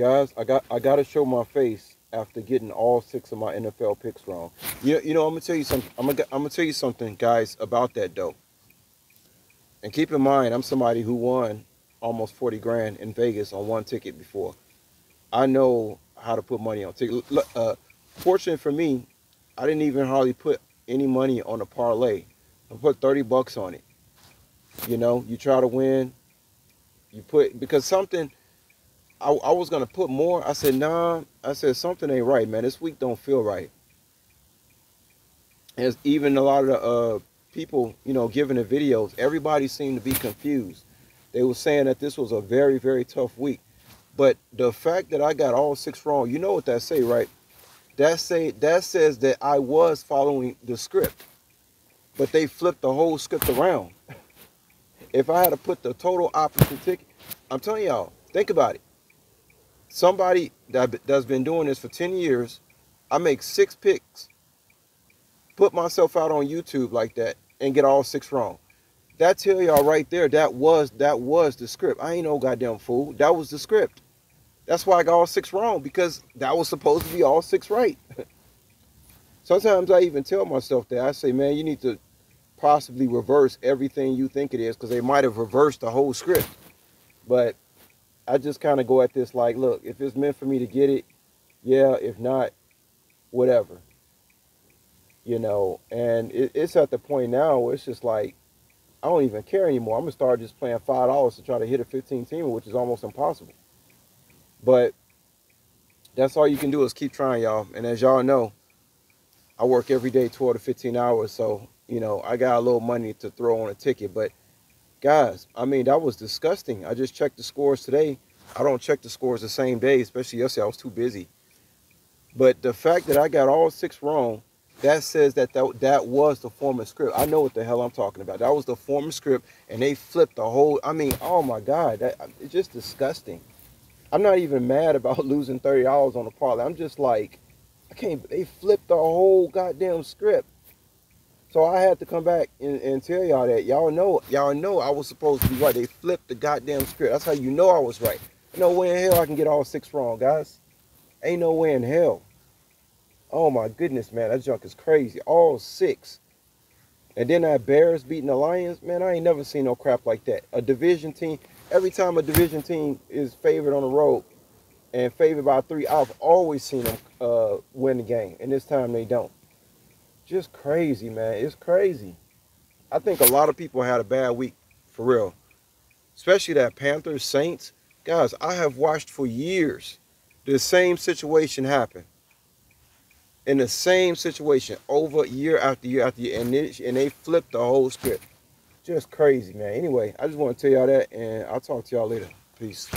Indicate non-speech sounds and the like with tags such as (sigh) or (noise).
Guys, I got I gotta show my face after getting all six of my NFL picks wrong. You, you know, I'm gonna tell you something. I'm gonna I'm gonna tell you something, guys, about that though. And keep in mind, I'm somebody who won almost 40 grand in Vegas on one ticket before. I know how to put money on ticket. Uh, fortunate for me, I didn't even hardly put any money on a parlay. I put 30 bucks on it. You know, you try to win, you put because something I, I was gonna put more. I said, nah. I said something ain't right, man. This week don't feel right. As even a lot of the uh, people, you know, giving the videos, everybody seemed to be confused. They were saying that this was a very, very tough week. But the fact that I got all six wrong, you know what that say, right? That say that says that I was following the script. But they flipped the whole script around. (laughs) if I had to put the total opposite ticket, I'm telling y'all, think about it somebody that, that's been doing this for 10 years, I make six picks, put myself out on YouTube like that, and get all six wrong. That tell y'all right there, that was that was the script. I ain't no goddamn fool. That was the script. That's why I got all six wrong, because that was supposed to be all six right. (laughs) Sometimes I even tell myself that. I say, man, you need to possibly reverse everything you think it is, because they might have reversed the whole script. But I just kind of go at this like, look, if it's meant for me to get it, yeah. If not, whatever. You know, and it, it's at the point now where it's just like, I don't even care anymore. I'm gonna start just playing five dollars to try to hit a 15 team, which is almost impossible. But that's all you can do is keep trying, y'all. And as y'all know, I work every day 12 to 15 hours, so you know I got a little money to throw on a ticket, but guys, I mean, that was disgusting. I just checked the scores today. I don't check the scores the same day, especially yesterday. I was too busy. But the fact that I got all six wrong, that says that that, that was the former script. I know what the hell I'm talking about. That was the former script, and they flipped the whole. I mean, oh my God, that it's just disgusting. I'm not even mad about (laughs) losing thirty dollars on the parlay. I'm just like, I can't. They flipped the whole goddamn script. So I had to come back and, and tell y'all that y'all know y'all know I was supposed to be right. They flipped the goddamn script. That's how you know I was right. No way in hell I can get all six wrong, guys. Ain't no way in hell. Oh my goodness, man, that junk is crazy. All six. And then that Bears beating the Lions, man, I ain't never seen no crap like that. A division team, every time a division team is favored on the road and favored by three, I've always seen them uh, win the game. And this time they don't just crazy, man. It's crazy. I think a lot of people had a bad week, for real. Especially that Panthers, Saints. Guys, I have watched for years the same situation happen. In the same situation over year after year after year. And, it, and they flipped the whole script. Just crazy, man. Anyway, I just want to tell y'all that. And I'll talk to y'all later. Peace.